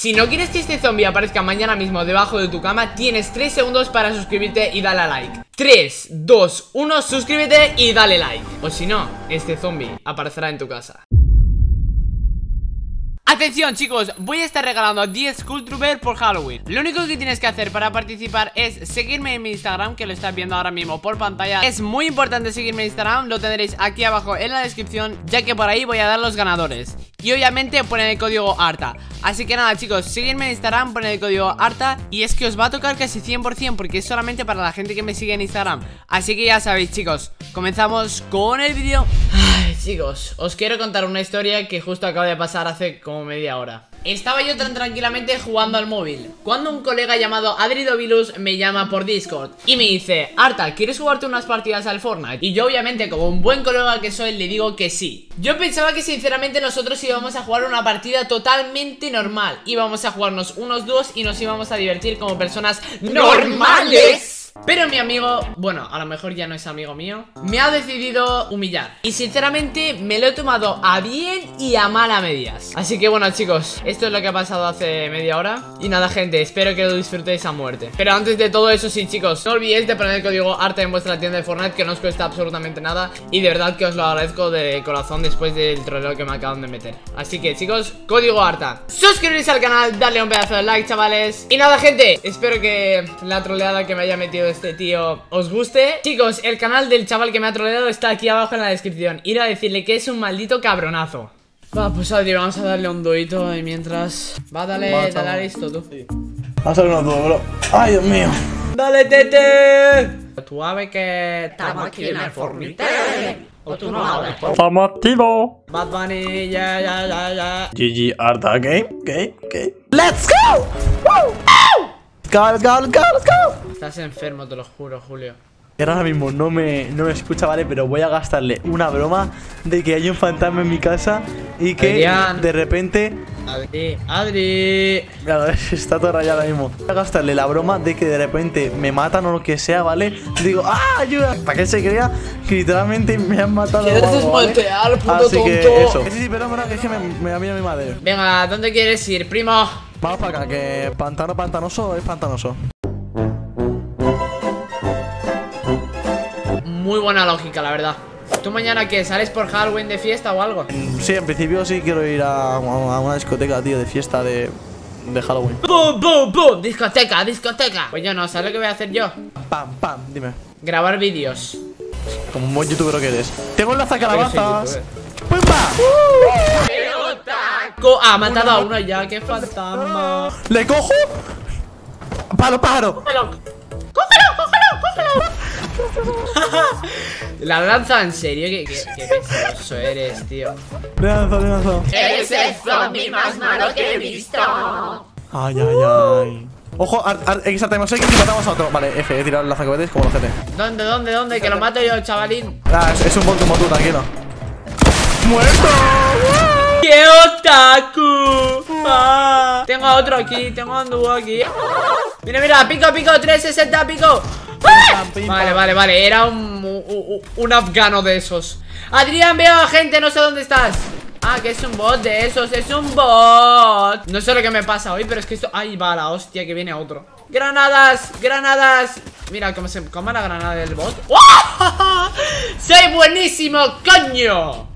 Si no quieres que este zombie aparezca mañana mismo debajo de tu cama, tienes 3 segundos para suscribirte y darle a like. 3, 2, 1, suscríbete y dale like. O si no, este zombie aparecerá en tu casa. Atención chicos, voy a estar regalando 10 Skull Trooper por Halloween Lo único que tienes que hacer para participar es seguirme en mi Instagram Que lo estás viendo ahora mismo por pantalla Es muy importante seguirme en Instagram, lo tendréis aquí abajo en la descripción Ya que por ahí voy a dar los ganadores Y obviamente ponen el código ARTA. Así que nada chicos, seguidme en Instagram, ponen el código ARTA. Y es que os va a tocar casi 100% porque es solamente para la gente que me sigue en Instagram. Así que ya sabéis chicos, comenzamos con el vídeo. Ay chicos, os quiero contar una historia que justo acaba de pasar hace como media hora estaba yo tan tranquilamente jugando al móvil Cuando un colega llamado Adridovilus me llama por Discord Y me dice Arta, ¿quieres jugarte unas partidas al Fortnite? Y yo obviamente como un buen colega que soy le digo que sí. Yo pensaba que sinceramente nosotros íbamos a jugar una partida totalmente normal. Íbamos a jugarnos unos dos y nos íbamos a divertir como personas normales pero mi amigo, bueno, a lo mejor ya no es amigo mío Me ha decidido humillar. Y sinceramente me lo he tomado a bien y a mal a medias. Así que bueno chicos, esto es lo que ha pasado hace media hora. Y nada gente, espero que lo disfrutéis a muerte. Pero antes de todo eso sí chicos No olvidéis de poner el código ARTA en vuestra tienda de Fortnite Que no os cuesta absolutamente nada. Y de verdad que os lo agradezco de corazón después del troleo que me acaban de meter. Así que chicos, código ARTA Suscribiros al canal, darle un pedazo de like chavales. Y nada gente, espero que la troleada que me haya metido este tío. Os guste. Chicos, el canal del chaval que me ha troleado está aquí abajo en la descripción. Ir a decirle que es un maldito cabronazo. Va, pues Adri, vamos a darle un duito y mientras... Va, dale, dale a esto, tú Vamos a darle dos, bro. Ay, Dios mío. ¡Dale, tete! Tú sabes que... Estamos aquí en el fornite. O tú no hablas Estamos activos. Bad Bunny, ya, ya, ya, ya. GG Arta game, game, game Let's go. Woo! Let's go, let's go, let's go, let's go Estás enfermo, te lo juro, Julio Ahora mismo no me, no me escucha, ¿vale? Pero voy a gastarle una broma de que hay un fantasma en mi casa y que Adrián. de repente... Adri, Adri Claro, está todo rayado ahora mismo. Voy a gastarle la broma de que de repente me matan o lo que sea, ¿vale? Digo, ¡ah, ayuda! Para que se crea que literalmente me han matado. ¿Quieres algo, ¿vale? puto Así que tonto? eso. Sí, sí, pero bueno, que es que me, me miedo mi madre. Venga, ¿dónde quieres ir, primo? Vamos para acá, que pantano pantanoso es pantanoso. Muy buena lógica, la verdad ¿Tú mañana qué? ¿Sales por Halloween de fiesta o algo? Sí, en principio sí quiero ir a, a una discoteca, tío, de fiesta de, de Halloween. ¡Bum, bum, bum! Discoteca, discoteca Pues yo no, ¿sabes lo que voy a hacer yo? Pam, pam, dime. Grabar vídeos Como un buen youtuber que eres. Tengo soy calabazas. ¡Pumba! Co- Ah, ha matado a uno ya, qué fantasma ¡Le cojo! ¡Palo, pájaro! La lanza en serio, qué, qué, eres, tío le lanzo. Eres el zombie más malo que he visto Ay, ay, ay. Ojo, X atemos X y matamos a otro. Vale, F, he tirado el lanzacohetes como los GT. ¿Dónde, dónde, dónde? Que lo mato yo, chavalín Ah, es, es un bot como tú, tranquilo. ¡Muerto! ¡Qué otaku! Ah, tengo a otro aquí, tengo a un dúo aquí Mira, mira, pico, pico, 360, pico Vale, vale, vale, era un, un, afgano de esos Adrián, veo a gente, no sé dónde estás Ah, que es un bot de esos, es un bot No sé lo que me pasa hoy, pero es que esto... Ahí va la hostia, que viene otro ¡Granadas! ¡Granadas! Mira cómo se come la granada del bot ¡Oh! ¡Soy buenísimo, coño!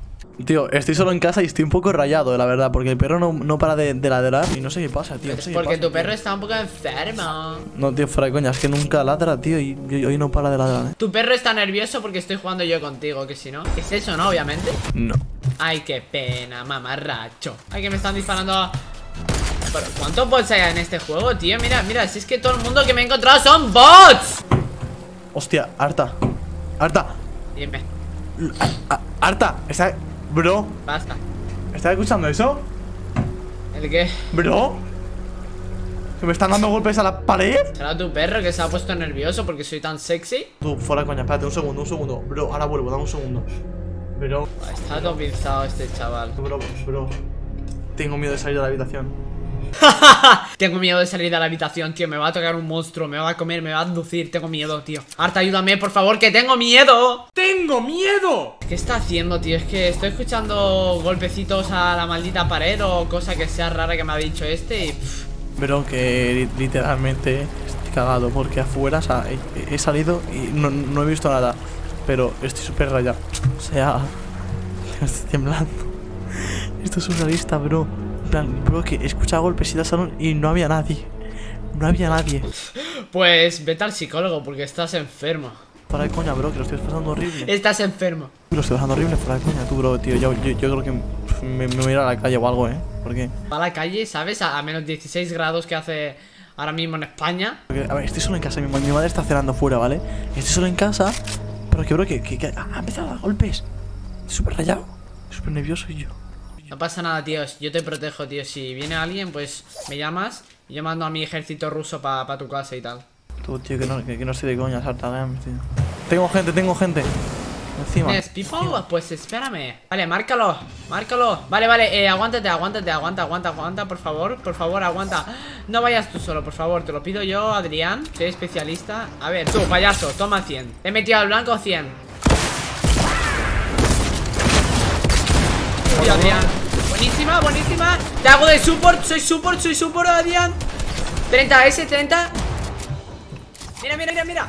Tío, estoy solo en casa y estoy un poco rayado, la verdad, porque el perro no, no para de, de ladrar y no sé qué pasa, tío. No sé qué Porque pasa, tu tío. perro está un poco enfermo No, tío, fuera de coña, es que nunca ladra, tío, y, y hoy no para de ladrar, eh. Tu perro está nervioso porque estoy jugando yo contigo, que si no Es eso, ¿no? Obviamente No. Ay, qué pena, mamarracho Ay, que me están disparando Pero, ¿cuántos bots hay en este juego, tío? Mira, mira, si es que todo el mundo que me he encontrado son bots Hostia, Arta. Arta. Dime, A- Arta, está. Bro, basta ¿estás escuchando eso? ¿El qué? Bro. ¿Que me están dando golpes a la pared? ¿Será tu perro que se ha puesto nervioso porque soy tan sexy? Tú, fuera coña, espérate un segundo, un segundo. Bro, ahora vuelvo, dame un segundo. Bro, Está todo pinzado este chaval bro, bro. Tengo miedo de salir de la habitación. Tengo miedo de salir de la habitación, tío Me va a tocar un monstruo, me va a comer, me va a inducir Tengo miedo, tío Arta, ayúdame, por favor, que tengo miedo ¡Tengo miedo! ¿Qué está haciendo, tío? Es que estoy escuchando golpecitos a la maldita pared O cosa que sea rara que me ha dicho este y... pff, Bro, que li- literalmente estoy cagado porque afuera o sea, he, he salido y no, no he visto nada. Pero estoy súper rayado. O sea, estoy temblando. Esto es surrealista, bro. En plan, bro, que he escuchado golpes y al salón y no había nadie. No había nadie. Pues vete al psicólogo porque estás enfermo Para de coña, bro, que lo estoy pasando horrible. Estás enfermo Lo estoy pasando horrible, fuera de coña, tú, bro, tío. Yo, yo, yo creo que me, me voy a ir a la calle o algo, ¿eh? ¿Por qué? Va a la calle, ¿sabes? A, a menos 16 grados que hace ahora mismo en España Porque, a ver, estoy solo en casa, mi, ma- mi madre está cenando fuera, ¿vale? Estoy solo en casa, pero que, bro, que, que, que ha empezado a dar golpes. Estoy súper rayado, súper nervioso y yo. No pasa nada, tíos, yo te protejo, tío. Si viene alguien, pues me llamas Y yo mando a mi ejército ruso para tu casa y tal. Tú, tío, que no, que, que no estoy de coña, salta games, tío. Tengo gente, tengo gente. Encima. ¿Tienes people? Pues espérame. Vale, márcalo, márcalo. Vale, vale, eh, aguántate, aguántate, aguanta, aguanta, aguanta Por favor, por favor, aguanta. No vayas tú solo, por favor, te lo pido yo, Adrián Soy especialista. A ver, tú, payaso, toma 100 He metido al blanco 100 Tío, Adrián Buenísima, buenísima Te hago de support, soy support, soy support, Adrián 30 S, 30 Mira, mira, mira, mira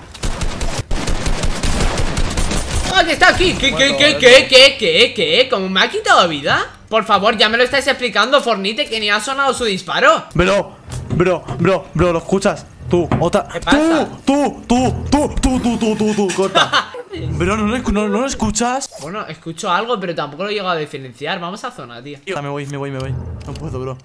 ¡Ah, que está aquí! ¿Qué, qué, qué, qué, qué, qué, qué? ¿Cómo me ha quitado vida? Por favor, ya me lo estáis explicando, Fornite, que ni ha sonado su disparo Bro, bro, bro, bro, ¿lo escuchas? Tú, otra. ¿Qué pasa? Tú, tú, tú, tú, tú, tú, tú, tú, corta. Bro, ¿no, lo no, no lo escuchas? Bueno, escucho algo, pero tampoco lo he llegado a diferenciar Vamos a zona, tío Tío, me voy, me voy, me voy. No puedo, bro.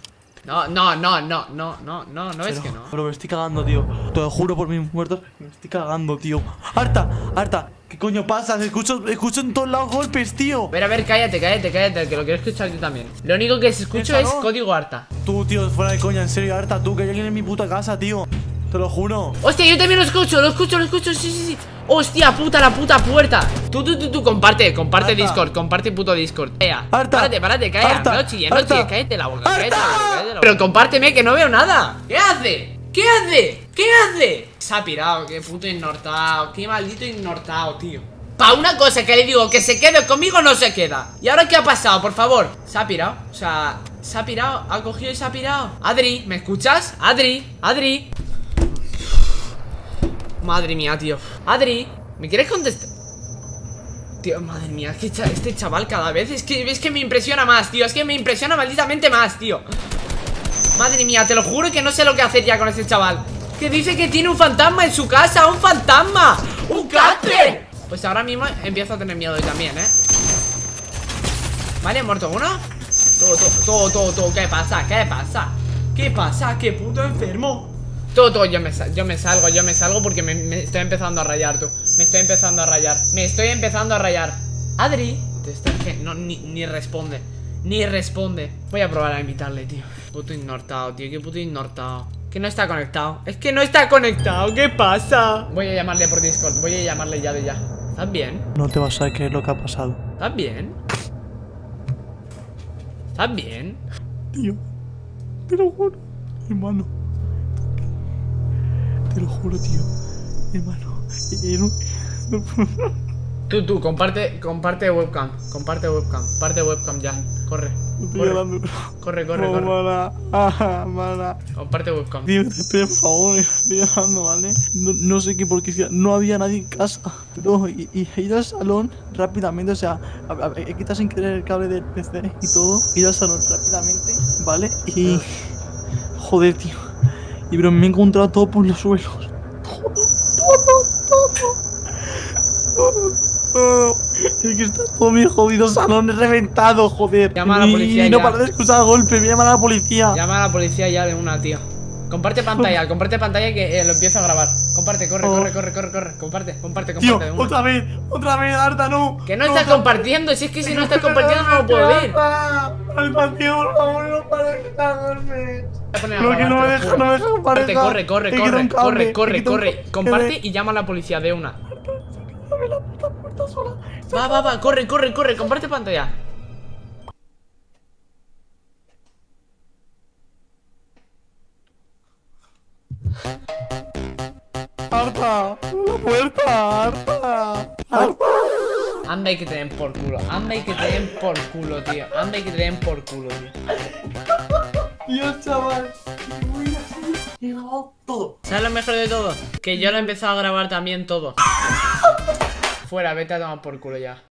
No, no, no, no, no, no, no, no es Bro, que no Bro, me estoy cagando, tío. Te lo juro por mis muertos. Me estoy cagando, tío. Harta, harta. ¿Qué coño pasa? Escucho, escucho en todos lados golpes, tío. A ver, a ver, cállate, cállate, cállate Que lo quiero escuchar yo también Lo único que se escucho es código harta Tú, tío, fuera de coña, en serio, harta, tú, que hay alguien en mi puta casa, tío. Te lo juro. Hostia, yo también lo escucho, lo escucho, lo escucho, sí, sí, sí Hostia, puta, la puta puerta Tú, tú, tú, tú, comparte, comparte. Discord, comparte puto Discord Ea, Harta. párate, párate, calla, Harta. no chilles, no Harta. chilles, cállate la boca, cállate la boca, cállate la boca Pero compárteme que no veo nada ¿Qué hace? ¿Qué hace? ¿Qué hace? Se ha pirado, qué puto innortado Qué maldito innortado, tío Pa' una cosa que le digo, que se quede conmigo no se queda ¿Y ahora qué ha pasado? Por favor Se ha pirado, o sea, se ha pirado Ha cogido y se ha pirado Adri, ¿me escuchas? Adri, Adri Madre mía, tío Adri, ¿me quieres contestar? Tío, madre mía, que este chaval cada vez es que, es que me impresiona más, tío Es que me impresiona malditamente más, tío Madre mía, te lo juro que no sé lo que hacer ya con este chaval Que dice que tiene un fantasma en su casa ¡Un fantasma! ¡Un catre! Pues ahora mismo empiezo a tener miedo también, ¿eh? Vale, muerto uno Todo, todo, todo, todo, todo ¿Qué pasa? ¿Qué pasa? ¿Qué pasa? ¿Qué puto enfermo? Todo, todo, yo me, yo me salgo, yo me salgo porque me, me estoy empezando a rayar, tú Me estoy empezando a rayar Me estoy empezando a rayar Adri te está- que no, ni, ni responde Ni responde Voy a probar a invitarle, tío Puto innortado, tío, qué puto innortado Que no está conectado Es que no está conectado, ¿qué pasa? Voy a llamarle por Discord, voy a llamarle ya de ya ¿Estás bien? No te vas a es lo que ha pasado. ¿Estás bien? ¿Estás bien? Tío, te lo juro, hermano. Juro, tío. Hermano, eh. Tú, tú, comparte, comparte webcam Comparte webcam, parte webcam ya Corre, Estoy corre, llorando. corre, corre, No, corre mana. Ah, mana. Comparte webcam Tío, te por favor, estoy llorando, ¿vale? No, no sé qué, porque no había nadie en casa. Pero, y, y he ido al salón rápidamente, o sea, he quitado sin querer el cable del PC y todo. He ido al salón rápidamente, ¿vale? Y. Joder, tío. Y, pero me he encontrado todo por los suelos. Todo, todo, todo. Es que está todo mi jodido salón reventado, joder. Llama a la policía Y no ya. para de escuchar golpes, voy a llamar a la policía. Llama a la policía ya de una, tío Comparte pantalla, comparte pantalla que eh, lo empiezo a grabar Comparte, corre, Oh. corre, corre, corre, corre Comparte, comparte, Tío, comparte una. otra vez, otra vez, Arta, no. Que no estás compartiendo, si es que si no estás compartiendo no lo puedo ver Arta, tío, por favor, no pares de a Lo que no me deja, no me deja Corre, parecer. corre, corre, corre, corre, corre, corre. Comparte y llama a la policía de una. Va, va, va, corre, corre, corre, comparte pantalla ¡Harta! ¡La puerta! ¡Harta! Anda y que te den por culo. Anda y que te den por culo, tío. Anda y que te den por culo, tío. Dios, chaval. He grabado todo. ¿Sabes lo mejor de todo? Que yo lo he empezado a grabar también todo. Fuera, vete a tomar por culo ya.